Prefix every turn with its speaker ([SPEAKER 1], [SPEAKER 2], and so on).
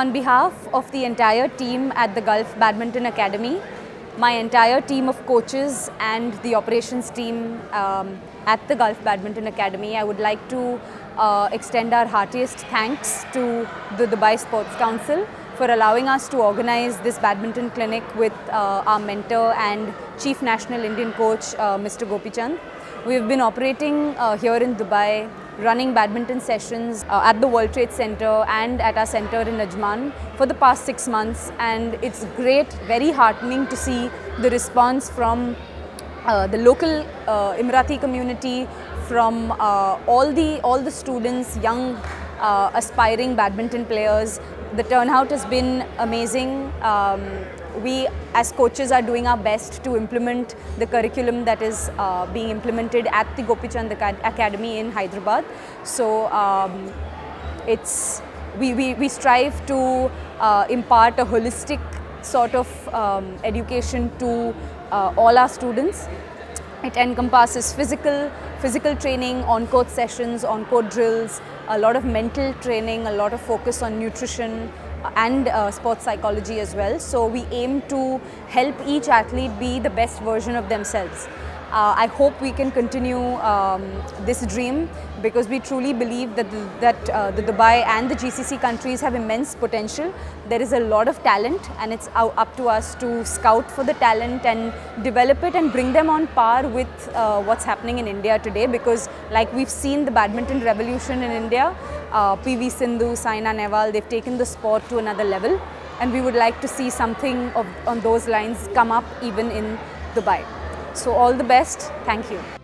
[SPEAKER 1] On behalf of the entire team at the Gulf Badminton Academy, my entire team of coaches and the operations team um, at the Gulf Badminton Academy, I would like to uh, extend our heartiest thanks to the Dubai Sports Council for allowing us to organize this badminton clinic with uh, our mentor and Chief National Indian Coach, uh, Mr. Gopichand. We've been operating uh, here in Dubai, running badminton sessions uh, at the World Trade Center and at our center in Ajman for the past six months and it's great, very heartening to see the response from uh, the local uh, Emirati community, from uh, all the all the students, young uh, aspiring badminton players. The turnout has been amazing. Um, we as coaches are doing our best to implement the curriculum that is uh, being implemented at the Gopichand Academy in Hyderabad. So um, it's we, we, we strive to uh, impart a holistic sort of um, education to uh, all our students. It encompasses physical, physical training, on-court sessions, on-court drills, a lot of mental training, a lot of focus on nutrition, and uh, sports psychology as well. So we aim to help each athlete be the best version of themselves. Uh, I hope we can continue um, this dream because we truly believe that, the, that uh, the Dubai and the GCC countries have immense potential. There is a lot of talent and it's up to us to scout for the talent and develop it and bring them on par with uh, what's happening in India today because like we've seen the badminton revolution in India, uh, PV Sindhu, Saina Nehwal, they've taken the sport to another level and we would like to see something of, on those lines come up even in Dubai. So all the best. Thank you.